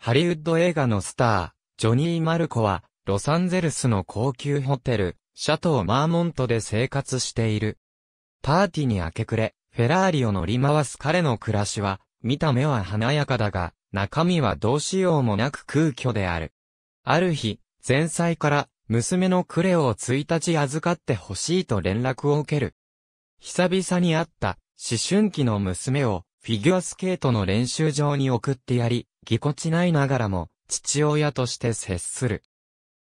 ハリウッド映画のスター、ジョニー・マルコは、ロサンゼルスの高級ホテル、シャトー・マーモントで生活している。パーティーに明け暮れ、フェラーリを乗り回す彼の暮らしは、見た目は華やかだが、中身はどうしようもなく空虚である。ある日、前妻から、娘のクレオを1日預かってほしいと連絡を受ける。久々に会った思春期の娘をフィギュアスケートの練習場に送ってやり、ぎこちないながらも父親として接する。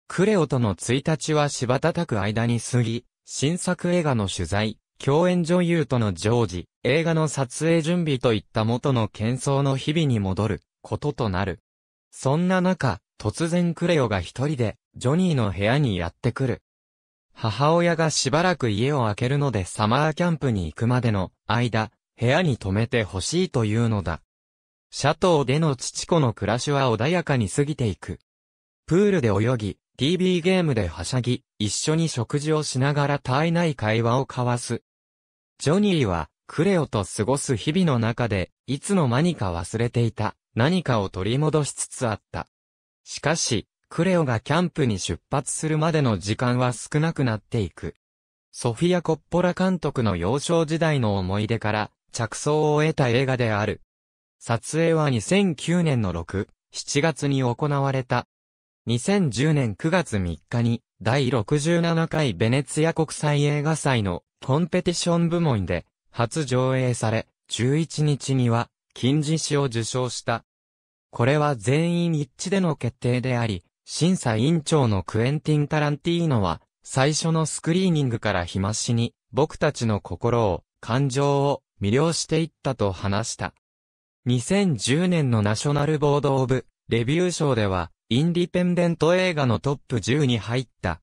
クレオとの1日は柴叩く間に過ぎ、新作映画の取材、共演女優との常時、映画の撮影準備といった元の喧騒の日々に戻ることとなる。そんな中、突然クレオが一人で、ジョニーの部屋にやってくる。母親がしばらく家を空けるのでサマーキャンプに行くまでの間、部屋に泊めてほしいというのだ。シャトーでの父子の暮らしは穏やかに過ぎていく。プールで泳ぎ、TV ゲームではしゃぎ、一緒に食事をしながら絶えない会話を交わす。ジョニーは、クレオと過ごす日々の中で、いつの間にか忘れていた、何かを取り戻しつつあった。しかし、クレオがキャンプに出発するまでの時間は少なくなっていく。ソフィア・コッポラ監督の幼少時代の思い出から、着想を得た映画である。撮影は2009年の6、7月に行われた。2010年9月3日に第67回ベネツィア国際映画祭のコンペティション部門で初上映され、11日には金獅子を受賞した。これは全員一致での決定であり、審査委員長のクエンティン・タランティーノは最初のスクリーニングから日増しに僕たちの心を、感情を魅了していったと話した。2010年のナショナルボードオブレビュー賞では、インディペンデント映画のトップ10に入った。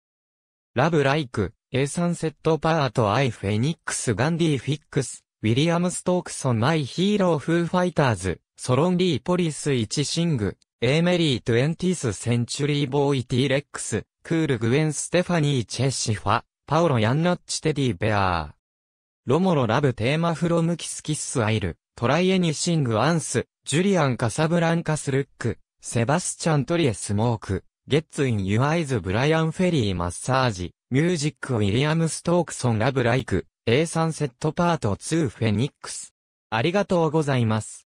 ラブライク、A サンセットパートアイフェニックスガンディフィックス、ウィリアム・ストークソンマイヒーローフーファイターズ、ソロンリーポリス1シング、エーメリー・トゥエンティス・センチュリー・ボーイ・ティレックス、クール・グエン・ステファニー・チェシファ、パオロ・ヤンナッチ・テディ・ベアー。ロモロ・ラブ・テーマ・フロム・キス・キス・アイル、トライ・エニシング・アンス、ジュリアン・カサブランカス・ルック、セバスチャン・トリエ・スモーク、ゲッツ・イン・ユアイズ・ブライアン・フェリー・マッサージ、ミュージック・ウィリアム・ストークソン・ラブ・ライク、A3 セットパート2フェニックス。ありがとうございます。